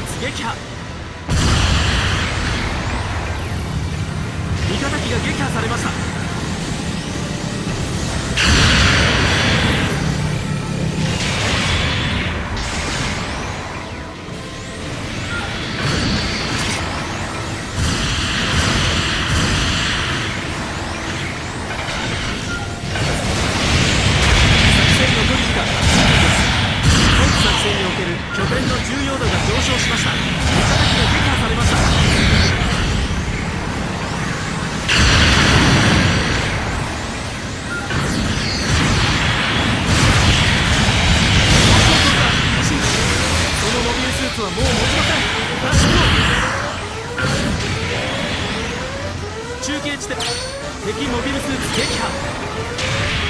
ーツ撃破。味方機が撃破されました。しました。味方機が撃破されましたそのモビルスーツはもう持ちません脱出を中継地点敵モビルスーツ撃破。